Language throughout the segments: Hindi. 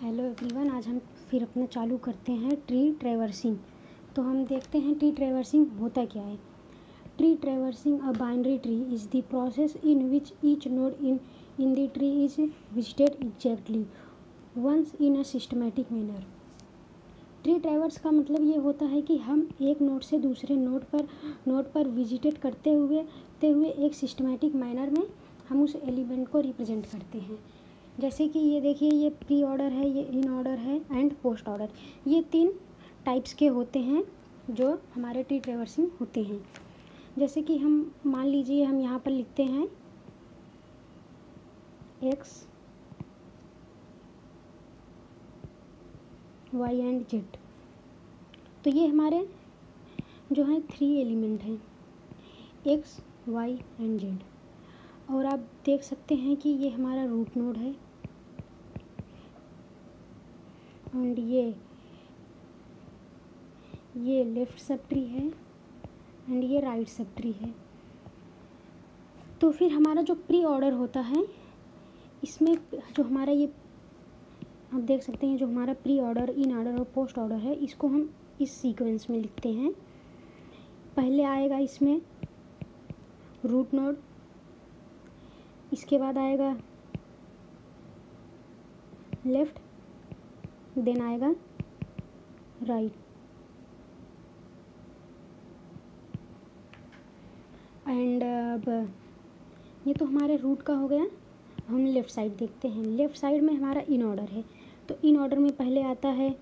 हेलो एवरीवन आज हम फिर अपना चालू करते हैं ट्री ट्रेवर्सिंग तो हम देखते हैं ट्री ट्रेवर्सिंग होता क्या है। Tree traversing a binary tree is the process in which each node in in the tree is visited exactly once in a systematic manner tree traverse का मतलब ये होता है कि हम एक नोड से दूसरे नोड पर नोड पर विजिटेड करते हुए, ते हुए एक सिस्टमेटिक मैनर में हम उस एलिमेंट को रिप्रेजेंट करते हैं। जैसे कि ये देखिए, ये प्री ऑर्डर है, ये इन ऑर्डर है एंड पोस्ट ऑर्डर ये तीन टाइप्स के होते हैं जो हमारे ट्री ट्रेवर्सिंग होते हैं। जैसे कि हम, मान लीजिए हम यहाँ पर लिखते हैं एक्स वाई एंड जेड तो ये हमारे जो हैं थ्री एलिमेंट हैं एक्स वाई एंड जेड और आप देख सकते हैं कि ये हमारा रूट नोड है एंड ये ये लेफ़्ट सब ट्री है एंड ये राइट सब ट्री है। तो फिर हमारा जो प्री ऑर्डर होता है, इसमें जो हमारा ये, आप देख सकते हैं जो हमारा प्री ऑर्डर इन ऑर्डर और पोस्ट ऑर्डर है, इसको हम इस सीक्वेंस में लिखते हैं। पहले आएगा इसमें रूट नोड इसके बाद आएगा लेफ़्ट देन आएगा। राइट। एंड अब, ये तो हमारे रूट का हो गया। हम लेफ़्ट साइड देखते हैं। लेफ़्ट साइड में हमारा इन ऑर्डर है। तो इन ऑर्डर में पहले आता है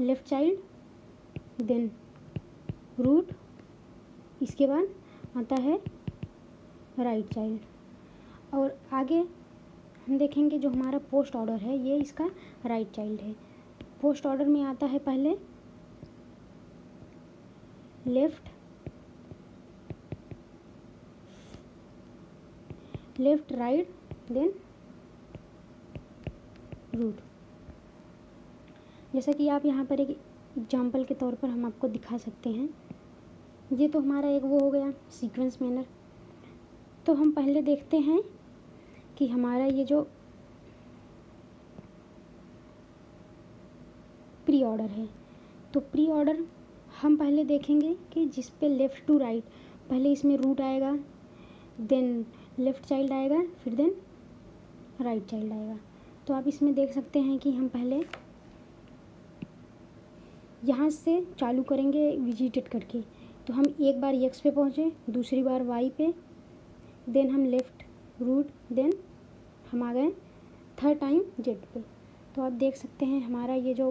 लेफ़्ट चाइल्ड देन रूट, इसके बाद आता है राइट चाइल्ड और आगे हम देखेंगे जो हमारा पोस्ट ऑर्डर है, ये इसका राइट चाइल्ड है। पोस्ट ऑर्डर में आता है पहले। Left left right then root जैसा कि आप यहाँ पर एक एग्ज़ाम्पल के तौर पर हम आपको दिखा सकते हैं। ये तो हमारा एक वो हो गया सीक्वेंस मैनर तो हम पहले देखते हैं कि हमारा ये जो प्री ऑर्डर है। तो प्री ऑर्डर हम पहले देखेंगे कि जिस पे लेफ़्ट टू राइट पहले इसमें रूट आएगा देन लेफ़्ट चाइल्ड आएगा, फिर देन राइट चाइल्ड आएगा। तो आप इसमें देख सकते हैं कि हम पहले यहाँ से चालू करेंगे विजिटेड करके। तो हम एक बार एक्स पे पहुँचे, दूसरी बार वाई पे देन हम लेफ़्ट रूट देन हम आ गए थर्ड टाइम जेड पे तो आप देख सकते हैं हमारा ये जो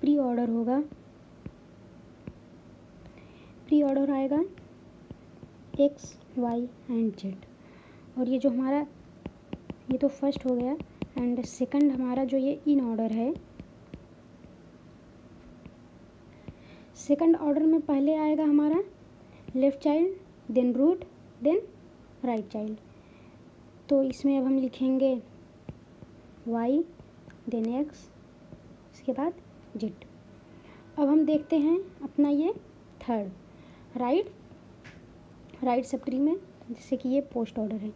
प्री ऑर्डर होगा। प्री ऑर्डर आएगा एक्स वाई एंड जेड और ये जो हमारा, ये तो फ़र्स्ट हो गया एंड सेकंड हमारा जो ये इन ऑर्डर है। सेकंड ऑर्डर में पहले आएगा हमारा left child then root then right child तो इसमें अब हम लिखेंगे वाई देन एक्स इसके बाद जेड अब हम देखते हैं अपना ये थर्ड राइट राइट सब में, जैसे कि ये पोस्ट ऑर्डर है.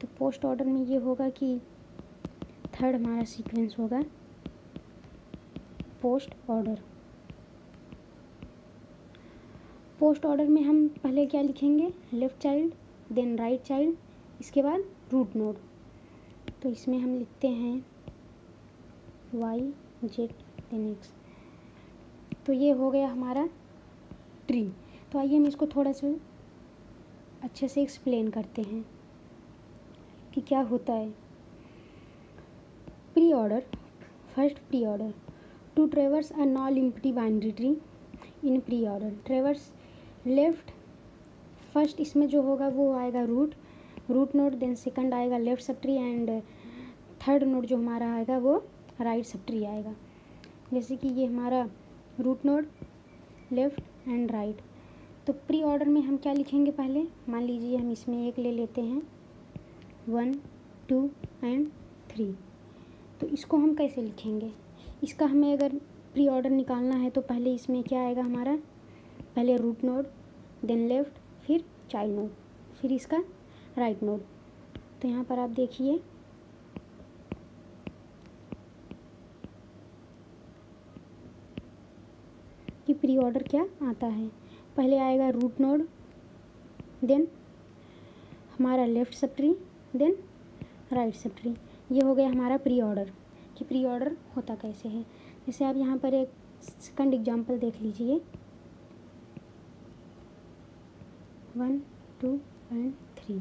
तो पोस्ट ऑर्डर में ये होगा कि थर्ड हमारा सीक्वेंस होगा पोस्ट ऑर्डर पोस्ट ऑर्डर में हम पहले क्या लिखेंगे? Left child then right child इसके बाद रूट नोड तो इसमें हम लिखते हैं वाई जेड देन एक्स तो ये हो गया हमारा ट्री तो आइए हम इसको थोड़ा सा अच्छे से एक्सप्लेन करते हैं कि क्या होता है. Pre order first pre order to traverse a non empty binary tree in pre order traverse left first इसमें जो होगा वो आएगा root root node then second आएगा left sub tree and third node जो हमारा आएगा वो राइट सब ट्री आएगा। जैसे कि ये हमारा root node left and right तो प्री ऑर्डर में हम क्या लिखेंगे पहले? मान लीजिए हम इसमें एक ले लेते हैं। वन टू एंड थ्री तो इसको हम कैसे लिखेंगे? इसका हमें अगर प्री ऑर्डर निकालना है तो पहले इसमें क्या आएगा हमारा? पहले रूट नोड देन लेफ़्ट फिर चाइल्ड नोड फिर इसका राइट नोड तो यहाँ पर आप देखिए, कि प्री ऑर्डर क्या आता है। पहले आएगा रूट नोड देन हमारा left sub tree then right sub tree ये हो गया हमारा प्री ऑर्डर कि प्री ऑर्डर होता कैसे है। जैसे आप यहाँ पर एक सेकंड एग्जांपल देख लीजिए। वन टू एंड थ्री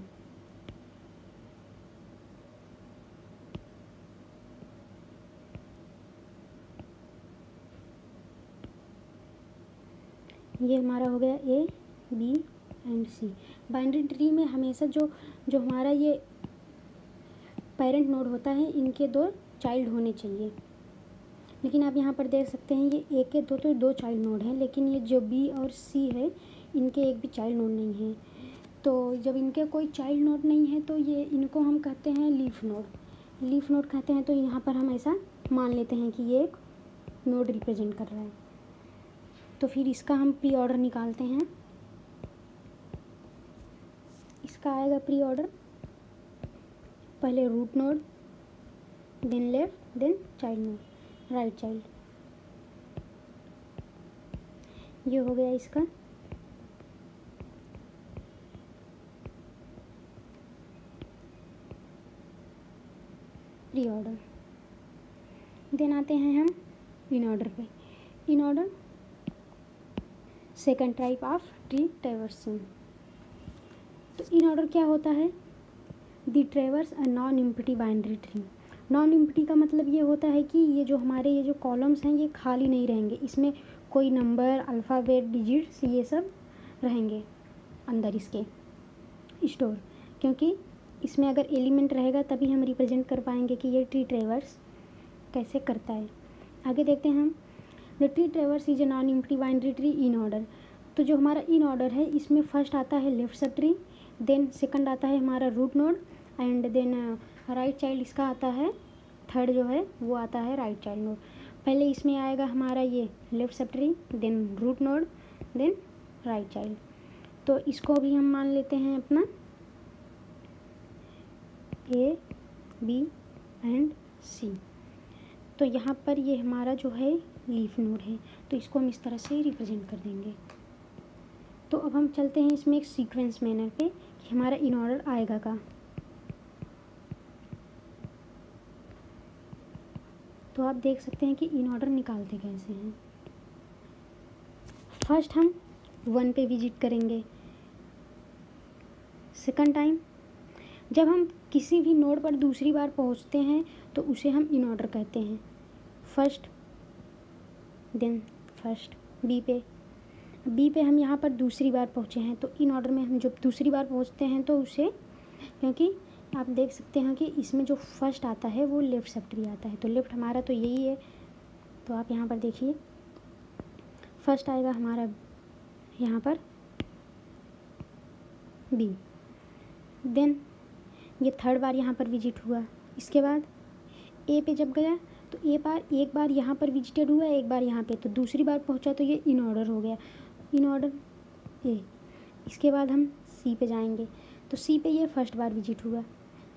ये हमारा हो गया A B and C binary tree में हमेशा जो जो हमारा ये पेरेंट नोड होता है, इनके दो चाइल्ड होने चाहिए। लेकिन आप यहाँ पर देख सकते हैं, ये ए के दो तो दो चाइल्ड नोड हैं, लेकिन ये जो बी और सी है इनके एक भी चाइल्ड नोड नहीं है। तो जब इनके कोई चाइल्ड नोड नहीं है तो ये इनको हम कहते हैं लीफ नोड लीफ नोड कहते हैं तो यहाँ पर हम ऐसा मान लेते हैं कि ये एक नोड रिप्रेजेंट कर रहा है। तो फिर इसका हम प्री ऑर्डर निकालते हैं। इसका आएगा प्री ऑर्डर पहले root node then left then child node right child ये हो गया इसका। Pre order. देन आते हैं हम इन ऑर्डर पे। In order second type of tree traversing तो इन ऑर्डर क्या होता है? The traverse a non empty binary tree non empty का मतलब ये होता है कि ये जो हमारे, ये जो कॉलम्स हैं, ये खाली नहीं रहेंगे। इसमें कोई नंबर अल्फ़ाबेट डिजिट्स ये सब रहेंगे अंदर इसके स्टोर क्योंकि इसमें अगर एलिमेंट रहेगा तभी हम रिप्रेजेंट कर पाएँगे कि ये ट्री ट्रेवर्स कैसे करता है। आगे देखते हैं हम। The tree traverse is a non empty binary tree in order तो जो हमारा इन ऑर्डर है, इसमें फ़र्स्ट आता है left sub tree then second आता है हमारा root node and then right child इसका आता है थर्ड जो है, वो आता है राइट चाइल्ड नोड पहले इसमें आएगा हमारा ये left sub tree then root node then right child तो इसको भी हम मान लेते हैं अपना। ए बी एंड सी तो यहाँ पर ये हमारा जो है लीफ नोड है। तो इसको हम इस तरह से रिप्रेजेंट कर देंगे। तो अब हम चलते हैं इसमें एक सीक्वेंस मैनर पे कि हमारा इन ऑर्डर आएगा का। तो आप देख सकते हैं कि इन ऑर्डर निकालते कैसे हैं। फ़र्स्ट हम वन पे विज़िट करेंगे। सेकंड टाइम जब हम किसी भी नोड पर दूसरी बार पहुँचते हैं तो उसे हम इन ऑर्डर कहते हैं। फ़र्स्ट देन फ़र्स्ट बी पे। बी पे हम यहाँ पर दूसरी बार पहुँचे हैं तो इन ऑर्डर में हम जब दूसरी बार पहुँचते हैं तो उसे, क्योंकि आप देख सकते हैं कि इसमें जो फ़र्स्ट आता है, वो लेफ़्ट सब ट्री आता है। तो लेफ़्ट हमारा तो यही है। तो आप यहाँ पर देखिए। फ़र्स्ट आएगा हमारा यहाँ पर बी देन ये थर्ड बार यहाँ पर विज़िट हुआ। इसके बाद ए पे जब गया तो ए बार, एक बार यहाँ पर विजिटेड हुआ, एक बार यहाँ पे। तो दूसरी बार पहुँचा तो ये इन ऑर्डर हो गया। इन ऑर्डर ए इसके बाद हम सी पे जाएँगे। तो सी पे ये फ़र्स्ट बार विज़िट हुआ।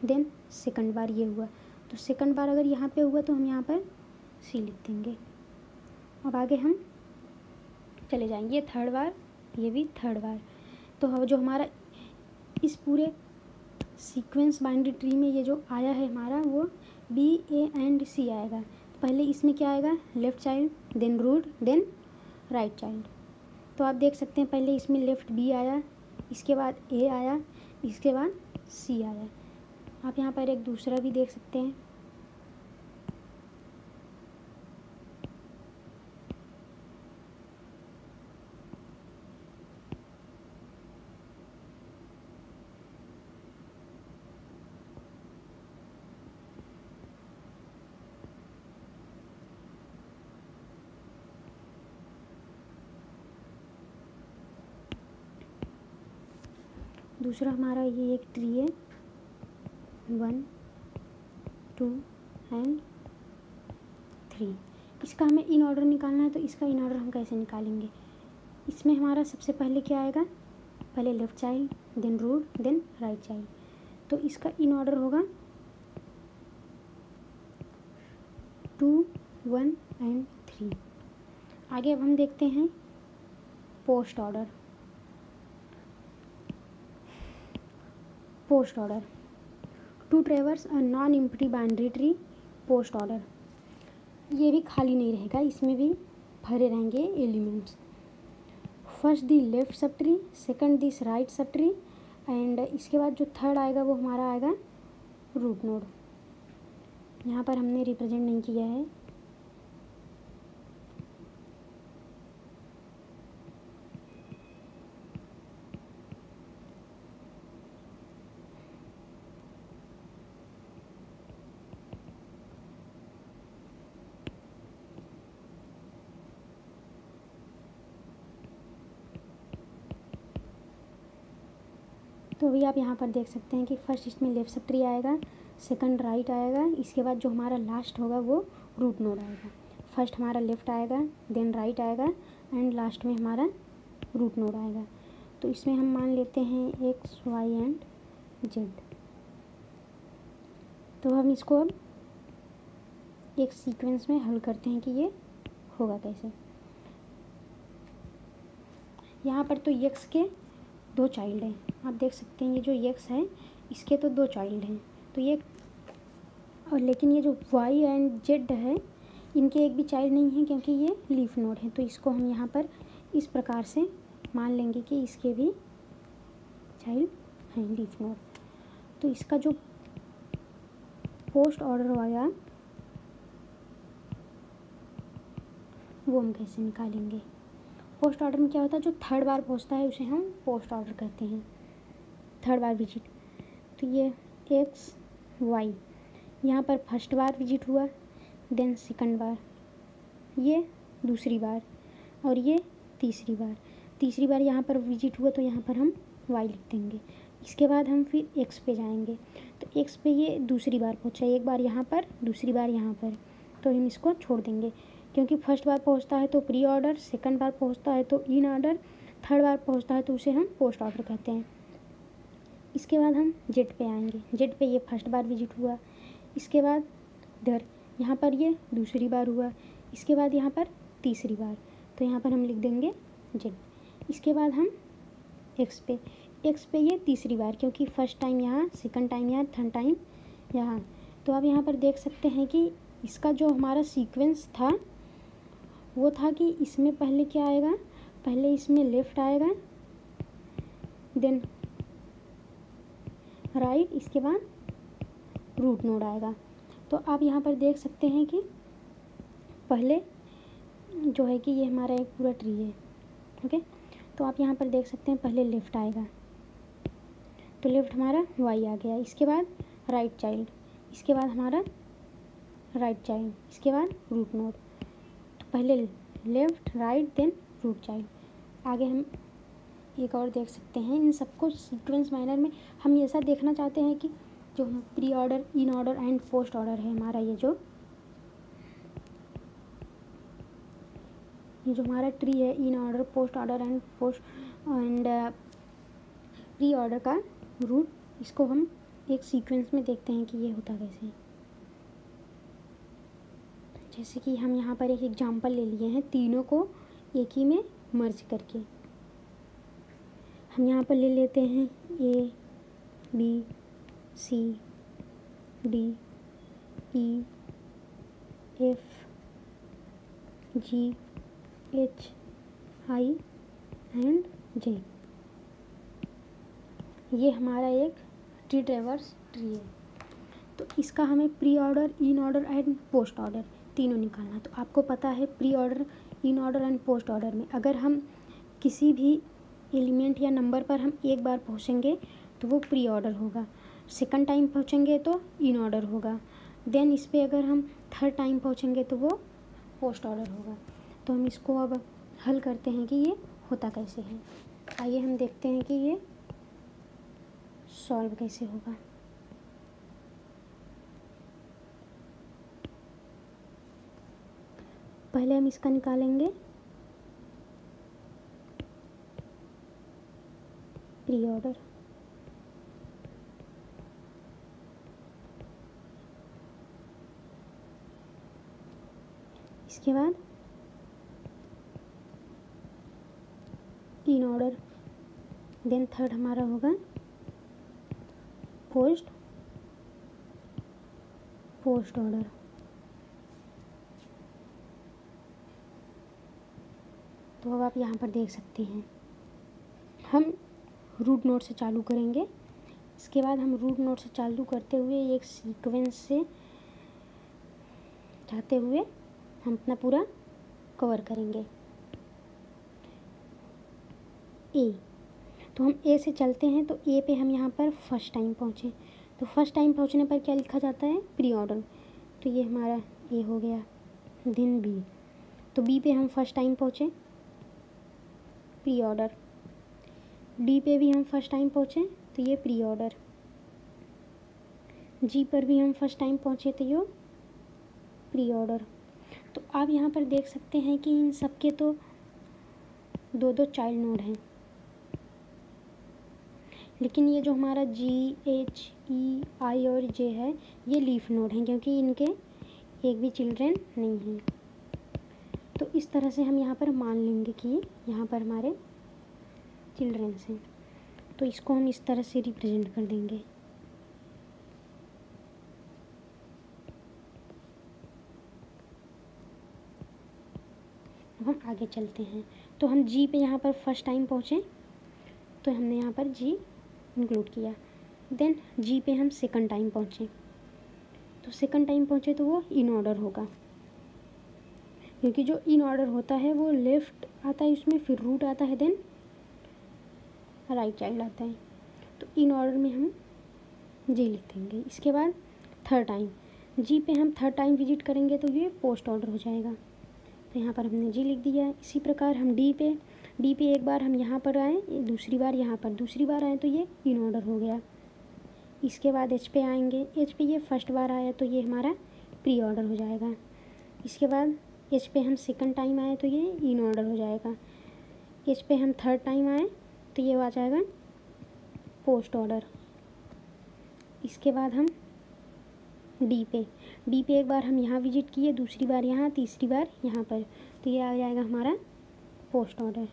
देन सेकंड बार ये हुआ। तो सेकंड बार अगर यहाँ पे हुआ तो हम यहाँ पर सी लिख देंगे। अब आगे हम चले जाएँगे। थर्ड बार, ये भी थर्ड बार। तो जो हमारा इस पूरे सीक्वेंस बाइंड्री ट्री में ये जो आया है हमारा, वो बी ए एंड सी आएगा। पहले इसमें क्या आएगा? Left child then root then right child तो आप देख सकते हैं, पहले इसमें लेफ़्ट बी आया, इसके बाद ए आया, इसके बाद सी आया। आप यहाँ पर एक दूसरा भी देख सकते हैं। दूसरा हमारा ये एक ट्री है। वन टू एंड थ्री इसका हमें इन ऑर्डर निकालना है तो इसका इन ऑर्डर हम कैसे निकालेंगे? इसमें हमारा सबसे पहले क्या आएगा? पहले left child then root then right child तो इसका इन ऑर्डर होगा टू वन एंड थ्री आगे अब हम देखते हैं post order post order to traverse a non empty binary tree post order ये भी खाली नहीं रहेगा, इसमें भी भरे रहेंगे elements first the left sub tree second this right sub tree and इसके बाद जो थर्ड आएगा वो हमारा आएगा रूट नोड यहाँ पर हमने रिप्रेजेंट नहीं किया है। तो अभी आप यहाँ पर देख सकते हैं कि फ़र्स्ट इसमें लेफ़्ट सब ट्री आएगा, सेकंड राइट आएगा, इसके बाद जो हमारा लास्ट होगा वो रूट नोड आएगा। फ़र्स्ट हमारा लेफ़्ट आएगा, देन राइट आएगा एंड लास्ट में हमारा रूट नोड आएगा। तो इसमें हम मान लेते हैं एक्स वाई एंड जेड तो हम इसको अब एक सीक्वेंस में हल करते हैं कि ये होगा कैसे। यहाँ पर तो यक्स के दो चाइल्ड हैं। आप देख सकते हैं ये जो यक्स है, इसके तो दो चाइल्ड हैं। तो ये और लेकिन ये जो वाई एंड जेड है, इनके एक भी चाइल्ड नहीं है क्योंकि ये लीफ नोड है। तो इसको हम यहाँ पर इस प्रकार से मान लेंगे कि इसके भी चाइल्ड हैं लीफ नोड तो इसका जो पोस्ट ऑर्डर आया वो हम कैसे निकालेंगे? पोस्ट ऑर्डर में क्या होता है, जो थर्ड बार पहुँचता है, उसे हम पोस्ट ऑर्डर कहते हैं। थर्ड बार विज़िट तो ये एक्स वाई यहाँ पर फ़र्स्ट बार विज़िट हुआ देन सेकंड बार। ये दूसरी बार और ये तीसरी बार। तीसरी बार यहाँ पर विज़िट हुआ तो यहाँ पर हम वाई लिख देंगे। इसके बाद हम फिर एक्स पे जाएँगे। तो एक्स पे ये दूसरी बार पहुँचा। एक बार यहाँ पर, दूसरी बार यहाँ पर। तो हम इसको छोड़ देंगे। क्योंकि फ़र्स्ट बार पहुँचता है तो प्री ऑर्डर सेकंड बार पहुँचता है तो इन ऑर्डर थर्ड बार पहुँचता है तो उसे हम पोस्ट ऑर्डर कहते हैं। इसके बाद हम जेट पे आएँगे। जेट पे ये फ़र्स्ट बार विज़िट हुआ। इसके बाद इधर, यहाँ पर ये दूसरी बार हुआ। इसके बाद यहाँ पर तीसरी बार। तो यहाँ पर हम लिख देंगे जेड इसके बाद हम एक्स पे। एक्स पे ये तीसरी बार, क्योंकि फ़र्स्ट टाइम यहाँ सेकंड टाइम यहाँ थर्ड टाइम यहाँ। तो आप यहाँ पर देख सकते हैं कि इसका जो हमारा सीक्वेंस था वो था कि इसमें पहले क्या आएगा? पहले इसमें लेफ़्ट आएगा। देन राइट इसके बाद रूट नोड आएगा। तो आप यहाँ पर देख सकते हैं कि पहले जो है कि ये हमारा एक पूरा ट्री है ओके तो आप यहाँ पर देख सकते हैं पहले लेफ़्ट आएगा। तो लेफ़्ट हमारा वाई आ गया। इसके बाद राइट चाइल्ड इसके बाद हमारा राइट चाइल्ड इसके बाद रूट नोड पहले left, right, then root child आगे हम एक और देख सकते हैं। इन सबको सीक्वेंस मैनर में हम ऐसा देखना चाहते हैं कि जो pre order in order and post order है हमारा ये जो ये जो हमारा ट्री है in order post order and post and pre order का रूट इसको हम एक सीक्वेंस में देखते हैं कि ये होता कैसे है। जैसे कि हम यहाँ पर एक एग्जांपल ले लिए हैं, तीनों को एक ही में मर्ज करके। हम यहाँ पर ले लेते हैं A B C D E F G H I and J ये हमारा एक ट्री ट्रेवर्स ट्री है। तो इसका हमें pre order in order and post order तीनों निकालना। तो आपको पता है pre order in order and post order में अगर हम किसी भी एलिमेंट या नंबर पर हम एक बार पहुँचेंगे तो वो प्री ऑर्डर होगा। सेकंड टाइम पहुँचेंगे तो इन ऑर्डर होगा। देन इस पर अगर हम थर्ड टाइम पहुँचेंगे तो वो पोस्ट ऑर्डर होगा। तो हम इसको अब हल करते हैं कि ये होता कैसे है। आइए हम देखते हैं कि ये सॉल्व कैसे होगा। पहले हम इसका निकालेंगे। प्री ऑर्डर इसके बाद तीन ऑर्डर देन थर्ड हमारा होगा। पोस्ट पोस्ट ऑर्डर तो अब आप यहाँ पर देख सकते हैं। हम रूट नोट से चालू करेंगे। इसके बाद हम रूट नोट से चालू करते हुए एक सीक्वेंस से जाते हुए हम अपना पूरा कवर करेंगे। ए तो हम ए से चलते हैं तो ए पे हम यहाँ पर फ़र्स्ट टाइम पहुँचे। तो फ़र्स्ट टाइम पहुँचने पर क्या लिखा जाता है? प्री ऑर्डर तो ये हमारा ए हो गया। दिन बी तो बी पे हम फ़र्स्ट टाइम पहुँचे। प्री ऑर्डर डी पे भी हम फ़र्स्ट टाइम पहुँचे तो ये प्री ऑर्डर जी पर भी हम फ़र्स्ट टाइम पहुँचे तो ये प्री ऑर्डर तो आप यहाँ पर देख सकते हैं कि इन सब के तो दो दो चाइल्ड नोड हैं. लेकिन ये जो हमारा जी एच ई आई और जे है, ये लीफ नोड हैं, क्योंकि इनके एक भी चिल्ड्रेन नहीं हैं. तो इस तरह से हम यहाँ पर मान लेंगे कि यहाँ पर हमारे चिल्ड्रेंस हैं। तो इसको हम इस तरह से रिप्रेजेंट कर देंगे। अब हम आगे चलते हैं। तो हम जी पे यहाँ पर फ़र्स्ट टाइम पहुँचे तो हमने यहाँ पर जी इंक्लूड किया। देन जी पे हम सेकंड टाइम पहुँचे। तो सेकंड टाइम पहुँचे तो वो इन ऑर्डर होगा। क्योंकि जो इन ऑर्डर होता है वो लेफ़्ट आता है, उसमें फिर रूट आता है देन राइट चाइल्ड आता है। तो इन ऑर्डर में हम जी लिख देंगे। इसके बाद थर्ड टाइम जी पे हम थर्ड टाइम विज़िट करेंगे तो ये पोस्ट ऑर्डर हो जाएगा। तो यहाँ पर हमने जी लिख दिया इसी प्रकार हम डी पे डी पे एक बार हम यहाँ पर आए दूसरी बार यहाँ पर दूसरी बार आए तो ये इन ऑर्डर हो गया। इसके बाद एच पे आएँगे। एच पे ये फ़र्स्ट बार आया तो ये हमारा प्री ऑर्डर हो जाएगा। इसके बाद एच पे हम सेकंड टाइम आए तो ये इन ऑर्डर हो जाएगा। एच पे हम थर्ड टाइम आए तो ये आ जाएगा पोस्ट ऑर्डर इसके बाद हम डी पे। डी पे एक बार हम यहाँ विज़िट किए, दूसरी बार यहाँ, तीसरी बार यहाँ पर। तो ये आ जाएगा हमारा पोस्ट ऑर्डर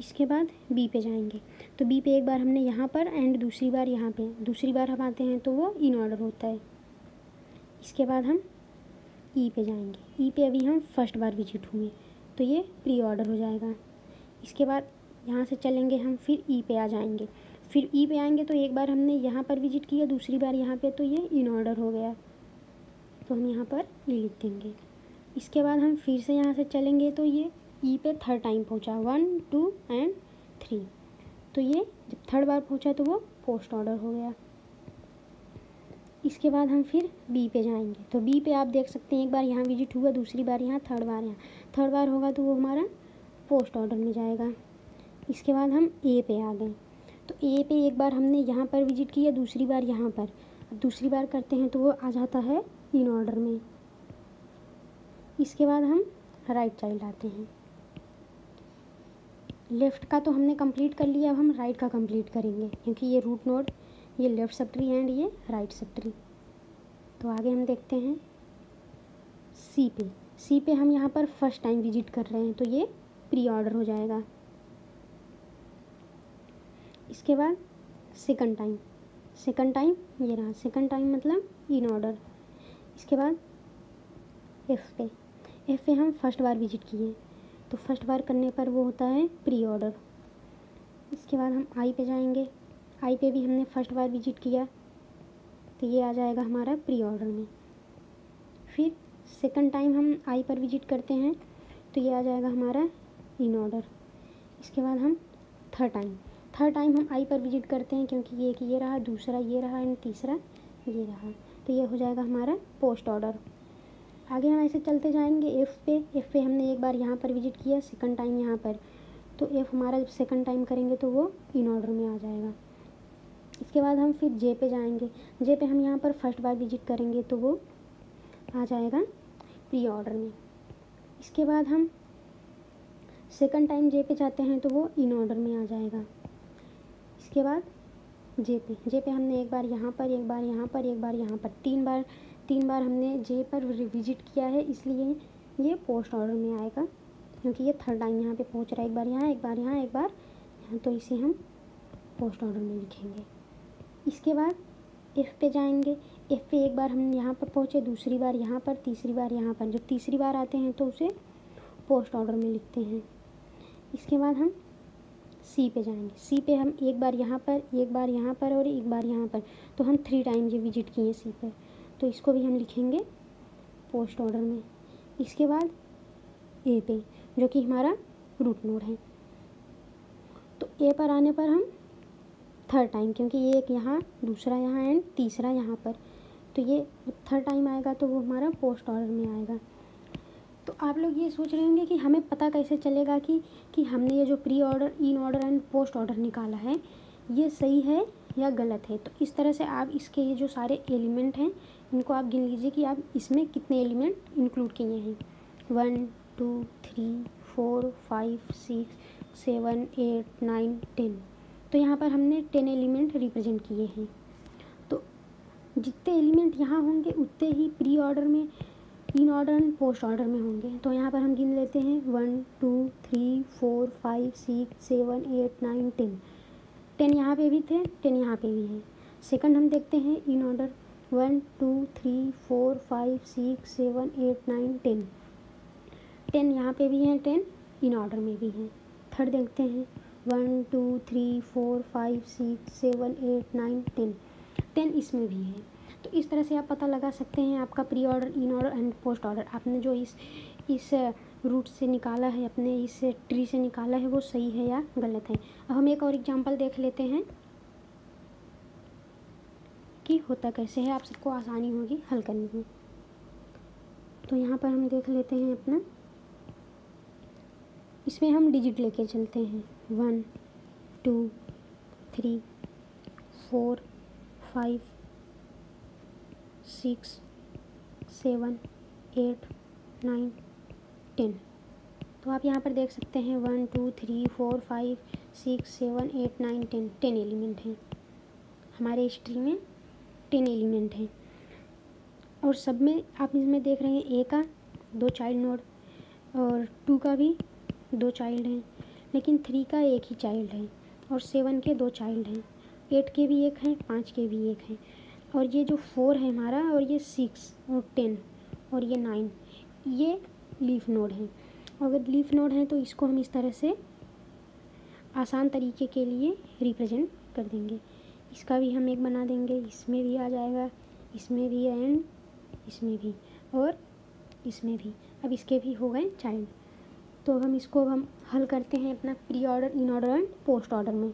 इसके बाद बी पे जाएँगे। तो बी पे एक बार हमने यहाँ पर एंड दूसरी बार यहाँ पे। दूसरी बार हम आते हैं तो वो इन ऑर्डर होता है। इसके बाद हम ई पे जाएँगे। ई पे अभी हम फ़र्स्ट बार विज़िट हुए तो ये प्री ऑर्डर हो जाएगा। इसके बाद यहाँ से चलेंगे हम, फिर ई पे आ जाएँगे। फिर ई पे आएँगे तो एक बार हमने यहाँ पर विज़िट किया, दूसरी बार यहाँ पे तो ये इन ऑर्डर हो गया। तो हम यहाँ पर ई लिख देंगे। इसके बाद हम फिर से यहाँ से चलेंगे तो ये ई पे थर्ड टाइम पहुँचा। वन टू एंड थ्री तो ये जब थर्ड बार पहुँचा तो वो पोस्ट ऑर्डर हो गया। इसके बाद हम फिर बी पे जाएँगे। तो बी पे आप देख सकते हैं, एक बार यहाँ विज़िट हुआ, दूसरी बार यहाँ थर्ड बार यहाँ। थर्ड बार होगा तो वो हमारा पोस्ट ऑर्डर में जाएगा। इसके बाद हम ए पे आ गए। तो ए पे एक बार हमने यहाँ पर विज़िट किया, दूसरी बार यहाँ पर। अब दूसरी बार करते हैं तो वो आ जाता है इन ऑर्डर में। इसके बाद हम राइट चाइल्ड आते हैं। लेफ़्ट का तो हमने कंप्लीट कर लिया, अब हम राइट का कंप्लीट करेंगे, क्योंकि ये रूट नोड ये लेफ़्ट सब ट्री एंड ये राइट सब ट्री तो आगे हम देखते हैं सी पे। सी पे हम यहाँ पर फ़र्स्ट टाइम विज़िट कर रहे हैं तो ये प्री ऑर्डर हो जाएगा। इसके बाद सेकंड टाइम। सेकंड टाइम, ये रहा। सेकंड टाइम मतलब इन ऑर्डर। इसके बाद एफ़ पे। एफ़ पे हम फ़र्स्ट बार विज़िट किए। तो फ़र्स्ट बार करने पर वो होता है प्री ऑर्डर इसके बाद हम आई पे जाएँगे। आई पे भी हमने फ़र्स्ट बार विज़िट किया तो ये आ जाएगा हमारा प्री ऑर्डर में। फिर सेकंड टाइम हम आई पर विज़िट करते हैं तो ये आ जाएगा हमारा इन ऑर्डर इसके बाद हम थर्ड टाइम थर्ड टाइम हम आई पर विज़िट करते हैं, क्योंकि ये कि ये रहा, दूसरा ये रहा एंड तीसरा ये रहा। तो ये हो जाएगा हमारा पोस्ट ऑर्डर आगे हम ऐसे चलते जाएँगे एफ़ पे। एफ़ पे हमने एक बार यहाँ पर विज़िट किया सेकंड टाइम यहाँ पर। तो एफ़ हमारा जब सेकंड टाइम करेंगे तो वो इन ऑर्डर में आ जाएगा। इसके बाद हम फिर जे पे जाएँगे। जे पे हम यहाँ पर फ़र्स्ट बार विज़िट करेंगे तो वो आ जाएगा प्री ऑर्डर में। इसके बाद हम सेकंड टाइम जे पे जाते हैं तो वो इन ऑर्डर में आ जाएगा। इसके बाद जे पे। जे पे हमने एक बार यहाँ पर, एक बार यहाँ पर, एक बार यहाँ पर। तीन बार तीन बार हमने जे पर विज़िट किया है, इसलिए ये पोस्ट ऑर्डर में आएगा, क्योंकि ये थर्ड टाइम यहाँ पे पहुँच रहा है। एक बार यहाँ, एक बार यहाँ, एक बार यहाँ तो इसे हम पोस्ट ऑर्डर में लिखेंगे। इसके बाद एफ़ पे जाएँगे। एफ़ पे एक बार हम यहाँ पर पहुँचे, दूसरी बार यहाँ पर, तीसरी बार यहाँ पर। जब तीसरी बार आते हैं तो उसे पोस्ट ऑर्डर में लिखते हैं। इसके बाद हम सी पे जाएँगे। सी पे हम एक बार यहाँ पर, एक बार यहाँ पर और एक बार यहाँ पर। तो हम थ्री टाइम ये विज़िट किए सी पर तो इसको भी हम लिखेंगे पोस्ट ऑर्डर में। इसके बाद ए पे, जो कि हमारा रूट नोड है। तो ए पर आने पर हम थर्ड टाइम क्योंकि ये एक यहाँ, दूसरा यहाँ एंड तीसरा यहाँ पर। तो ये थर्ड टाइम आएगा तो वो हमारा पोस्ट ऑर्डर में आएगा। तो आप लोग ये सोच रहे होंगे कि हमें पता कैसे चलेगा कि कि हमने ये जो pre order in order and post order निकाला है, ये सही है या गलत है? तो इस तरह से आप इसके ये जो सारे एलिमेंट हैं, इनको आप गिन लीजिए कि आप इसमें कितने एलिमेंट इंक्लूड किए हैं। One two three four five six seven eight nine ten तो यहाँ पर हमने टेन एलिमेंट रिप्रेजेंट किए हैं। तो जितने एलिमेंट यहाँ होंगे, उतने ही प्री ऑर्डर में in order and post order में होंगे। तो यहाँ पर हम गिन लेते हैं one two three four five six seven eight nine ten ten यहाँ पे भी थे टेन यहाँ पे भी हैं। सेकंड हम देखते हैं in order one two three four five six seven eight nine ten ten यहाँ पे भी हैं टेन इन ऑर्डर में भी हैं। थर्ड देखते हैं। One, two, three, four, five, six, seven, eight, nine, ten. Ten इसमें भी है। तो इस तरह से आप पता लगा सकते हैं आपका pre order in order and post order आपने जो इस इस रूट से निकाला है, अपने इस ट्री से निकाला है, वो सही है या गलत है? अब हम एक और एग्जांपल देख लेते हैं कि होता कैसे है। आप सबको आसानी होगी हल करने में। तो यहाँ पर हम देख लेते हैं अपना। इसमें हम डिजिट लेके चलते हैं। One two three four five six seven eight nine ten तो आप यहाँ पर देख सकते हैं one two three four five six seven eight nine ten ten element हैं। हमारे हिस्ट्री में टेन एलिमेंट हैं। और सब में आप इसमें देख रहे हैं ए का दो चाइल्ड नोड और टू का भी दो चाइल्ड हैं, लेकिन थ्री का एक ही चाइल्ड है और सेवन के दो चाइल्ड हैं। एट के भी एक हैं, पाँच के भी एक हैं। और ये जो फोर है हमारा और ये सिक्स और टेन और ये नाइन ये लीफ नोड है। अगर लीफ नोड है तो इसको हम इस तरह से आसान तरीके के लिए रिप्रेजेंट कर देंगे। इसका भी हम एक बना देंगे, इसमें भी आ जाएगा, इसमें भी एंड इसमें भी और इसमें भी। अब इसके भी हो गए चाइल्ड तो हम इसको हम हल करते हैं अपना pre order in order and post order में।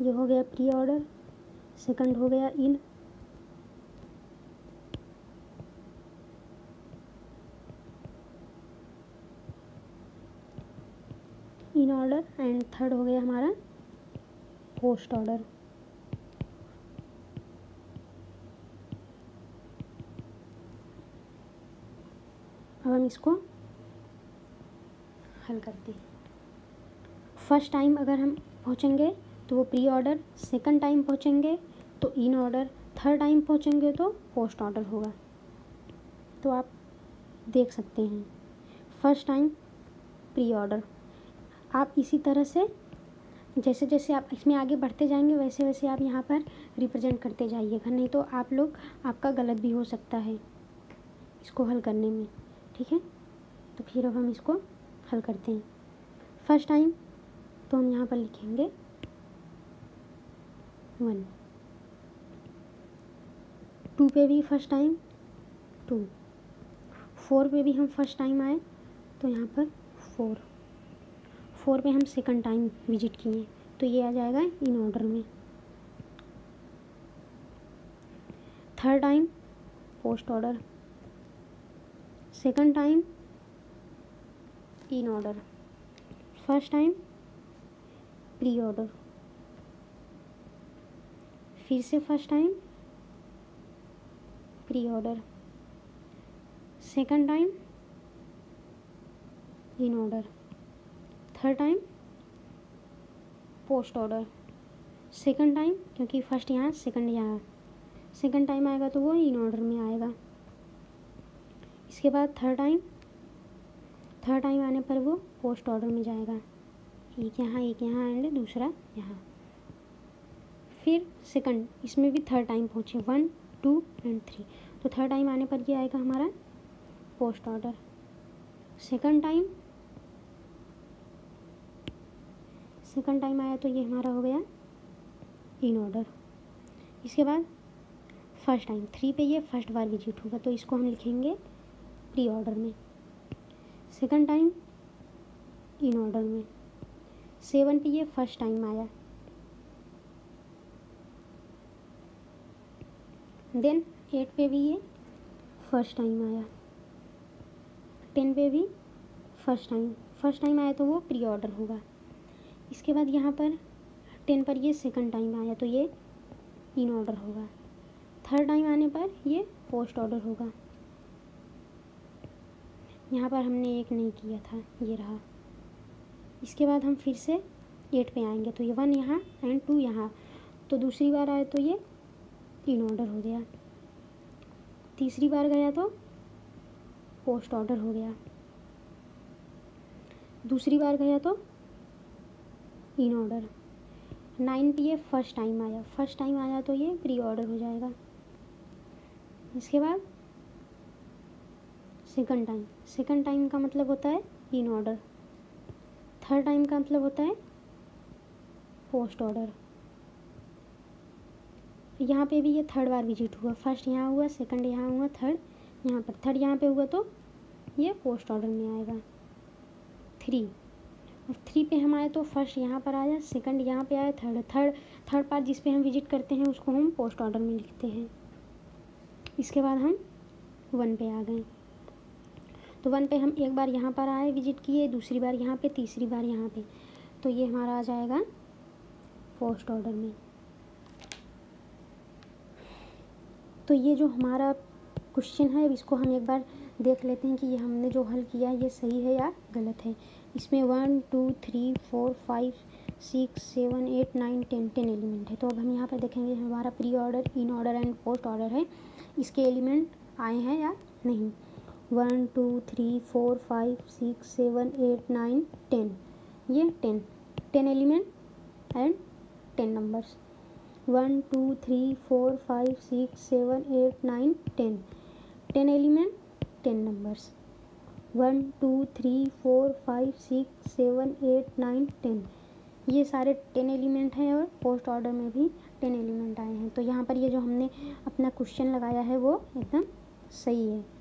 ये हो गया प्री ऑर्डर सेकंड हो गया in in order and third हो गया हमारा पोस्ट ऑर्डर अब हम इसको हल करते हैं। फ़र्स्ट टाइम अगर हम पहुँचेंगे तो वो प्री ऑर्डर सेकंड टाइम पहुँचेंगे तो इन ऑर्डर थर्ड टाइम पहुँचेंगे तो पोस्ट ऑर्डर होगा। तो आप देख सकते हैं। फ़र्स्ट टाइम प्री ऑर्डर आप इसी तरह से, जैसे जैसे आप इसमें आगे बढ़ते जाएँगे, वैसे वैसे आप यहाँ पर रिप्रेजेंट करते जाइएगा। नहीं तो आप लोग, आपका गलत भी हो सकता है इसको हल करने में। ठीक है? तो फिर अब हम इसको हल करते हैं। फ़र्स्ट टाइम तो हम यहाँ पर लिखेंगे वन टू पे भी फ़र्स्ट टाइम टू फोर पे भी हम फ़र्स्ट टाइम आए तो यहाँ पर फोर फोर पे हम सेकंड टाइम विज़िट किए तो ये आ जाएगा इन ऑर्डर में। Third time post order second time in order first time pre order फिर से first time pre order second time in order third time post order second time क्योंकि फ़र्स्ट यहाँ सेकंड यहाँ. सेकंड टाइम आएगा तो वो इन ऑर्डर में आएगा. इसके बाद थर्ड टाइम थर्ड टाइम आने पर वो पोस्ट ऑर्डर में जाएगा। एक यहाँ एक यहाँ एंड दूसरा यहाँ। फिर सेकंड इसमें भी थर्ड टाइम पहुँचे। वन टू एंड थ्री तो थर्ड टाइम आने पर ये आएगा हमारा post order second time second time आया तो ये हमारा हो गया इन ऑर्डर इसके बाद फ़र्स्ट टाइम थ्री पे ये फ़र्स्ट बार विज़िट होगा। तो इसको हम लिखेंगे प्री ऑर्डर में। सेकंड टाइम, इन ऑर्डर में। सेवन पे ये फ़र्स्ट टाइम आया। देन, एट पे भी ये फ़र्स्ट टाइम आया। टेन पे भी फ़र्स्ट टाइम। फ़र्स्ट टाइम आया तो वो प्री ऑर्डर होगा। इसके बाद यहाँ पर टेन पर ये सेकंड टाइम आया तो ये इन ऑर्डर होगा। थर्ड टाइम आने पर ये पोस्ट ऑर्डर होगा। यहाँ पर हमने एक नहीं किया था, ये रहा। इसके बाद हम फिर से एट पे आएँगे तो ये वन यहाँ एंड टू यहाँ। तो दूसरी बार आए तो ये इन ऑर्डर हो गया। तीसरी बार गया तो पोस्ट ऑर्डर हो गया। दूसरी बार गया तो इन ऑर्डर नाइन पे ये फ़र्स्ट टाइम आया। फ़र्स्ट टाइम आया तो ये प्री ऑर्डर हो जाएगा। इसके बाद सेकंड टाइम सेकंड टाइम का मतलब होता है इन ऑर्डर थर्ड टाइम का मतलब होता है पोस्ट ऑर्डर यहाँ पे भी ये थर्ड बार विज़िट हुआ. फ़र्स्ट यहाँ हुआ सेकंड यहाँ हुआ थर्ड यहाँ पर. थर्ड यहाँ पे हुआ तो ये पोस्ट ऑर्डर में आएगा. थ्री और थ्री पे हम आए तो फ़र्स्ट यहाँ पर आया सेकंड यहाँ पे आया थर्ड थर्ड थर्ड पार्ट जिस पे हम विज़िट करते हैं उसको हम पोस्ट ऑर्डर में लिखते हैं. इसके बाद हम वन पे आ गए. तो वन पे हम एक बार यहाँ पर आए विज़िट किए, दूसरी बार यहाँ पे, तीसरी बार यहाँ पे। तो ये हमारा आ जाएगा पोस्ट ऑर्डर में। तो ये जो हमारा क्वेश्चन है, इसको हम एक बार देख लेते हैं कि ये हमने जो हल किया है, ये सही है या गलत है। इसमें one two three four five six seven eight nine ten ten element है। तो अब हम यहाँ पर देखेंगे, हमारा pre order in order and post order है। इसके एलिमेंट आए हैं या नहीं? One, two, three, four, five, six, seven, eight, nine, ten. ये ten. Ten element and ten numbers. One, two, three, four, five, six, seven, eight, nine, ten. Ten element, ten numbers. One, two, three, four, five, six, seven, eight, nine, ten. ये सारे टेन एलिमेंट हैं और पोस्ट ऑर्डर में भी टेन एलिमेंट आए हैं। तो यहाँ पर ये जो हमने अपना क्वेश्चन लगाया है वो एकदम सही है।